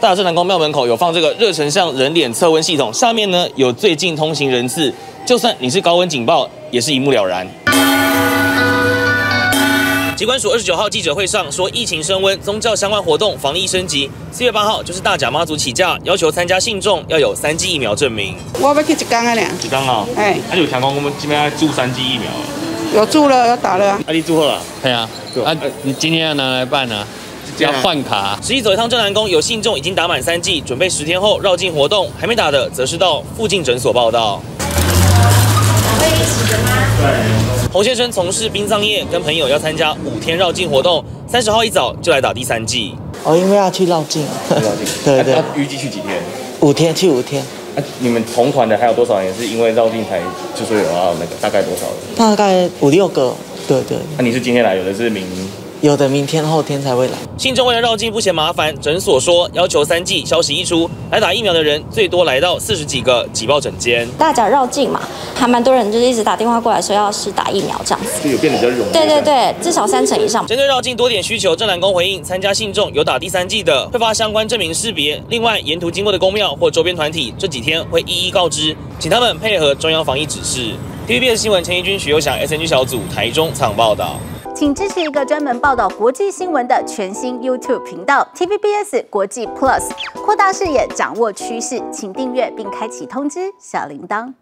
大正南宫庙门口有放这个热成像人脸测温系统，下面呢有最近通行人次，就算你是高温警报，也是一目了然。机关署二十九号记者会上说，疫情升温，宗教相关活动防疫升级。四月八号就是大甲妈祖起驾，要求参加信众要有三剂疫苗证明。我要去一缸啊俩，一缸啊，哎，那就听讲我们这边要注三剂疫苗。有注了，有打了。阿你祝贺了，对啊，啊，你今天要拿来办啊？要换卡。实际走一趟正南宫，有信众已经打满三剂，准备十天后绕境活动；还没打的，则是到附近诊所报道。会一起的吗？对。洪先生从事殡葬业，跟朋友要参加五天绕境活动，三十号一早就来打第三剂。哦，因为要去绕境。绕境。对 对。预计去几天？五天，去五天。那你们同团的还有多少人是因为绕境才就说有要那个？大概多少人？大概五六个。对对。那你是今天来，有的是明。有的明天后天才会来。信众为了绕境不嫌麻烦，诊所说要求三剂。消息一出，来打疫苗的人最多来到四十几个，挤爆诊间。大家绕境嘛，还蛮多人就是一直打电话过来说要是打疫苗这样子，就有变得比较容易。对对对，至少三成以上。针对绕境多点需求，郑南宫回应，参加信众有打第三剂的，会发相关证明识别。另外，沿途经过的公庙或周边团体，这几天会一一告知，请他们配合中央防疫指示。TVBS 新闻陈怡君、许又祥，SNG 小组台中场报道。请支持一个专门报道国际新闻的全新 YouTube 频道 TVBS 国际 Plus，扩大视野，掌握趋势，请订阅并开启通知小铃铛。